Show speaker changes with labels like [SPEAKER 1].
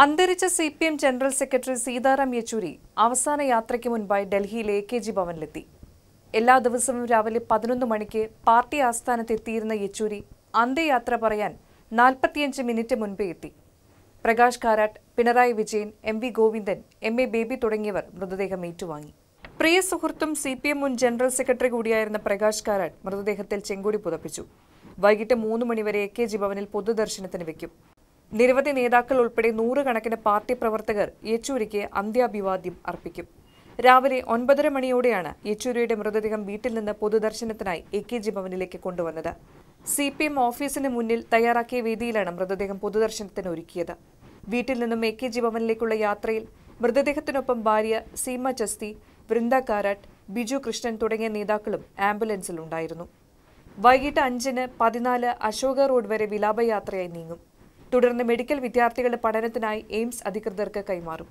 [SPEAKER 1] അന്തരിച്ച C P M general secretary Sitaram Yechury അവസാന യാത്രയ്ക്ക് മുൻപായി ഡൽഹിയിലെ എ കെ ജി ഭവനിലെത്തി. എല്ലാ ദിവസവും രാവിലെ പതിനൊന്ന് മണിക്ക് പാർട്ടി ആസ്ഥാനത്ത് എത്തിയിരുന്ന യെച്ചൂരി അന്ത്യയാത്ര പറയാൻ നാൽപ്പത്തിയഞ്ച് മിനിറ്റ് മുൻപേ എത്തി. Prakash Karat Pinarayi Vijayan M V Govindan M A Baby തുടങ്ങിയവർ മൃതദേഹം ഏറ്റുവാങ്ങി. പ്രിയ സുഹൃത്തും സി പി എം മുൻ ജനറൽ സെക്രട്ടറി കൂടിയായിരുന്ന പ്രകാശ് കാരാട്ട് മൃതദേഹത്തിൽ ചെങ്കൊടി പുതപ്പിച്ചു. വൈകിട്ട് മൂന്ന് മണിവരെ എ കെ ജി ഭവനിൽ പൊതുദർശനത്തിന് വെക്കും. നിരവധി നേതാക്കൾ ഉൾപ്പെടെ നൂറുകണക്കിന് പാർട്ടി പ്രവർത്തകർ യെച്ചൂരിക്ക് അന്ത്യാഭിവാദ്യം അർപ്പിക്കും. രാവിലെ ഒൻപതര മണിയോടെയാണ് യെച്ചൂരിയുടെ മൃതദേഹം വീട്ടിൽ നിന്ന് പൊതുദർശനത്തിനായി എ കെ ജി ഭവനിലേക്ക് കൊണ്ടുവന്നത്. സി പി എം ഓഫീസിന് മുന്നിൽ തയ്യാറാക്കിയ വേദിയിലാണ് മൃതദേഹം പൊതുദർശനത്തിന് ഒരുക്കിയത്. വീട്ടിൽ നിന്നും എ കെ ജി ഭവനിലേക്കുള്ള യാത്രയിൽ മൃതദേഹത്തിനൊപ്പം ഭാര്യ സീമ ചസ്തി വൃന്ദ കാരാട്ട് ബിജു കൃഷ്ണൻ തുടങ്ങിയ നേതാക്കളും ആംബുലൻസിലുണ്ടായിരുന്നു വൈകിട്ട് അഞ്ചിന് പതിനാല് അശോക റോഡ് വരെ വിലാപയാത്രയായി നീങ്ങും. തുടർന്ന് മെഡിക്കൽ വിദ്യാർത്ഥികളുടെ പഠനത്തിനായി എയിംസ് അധികൃതർക്ക് കൈമാറും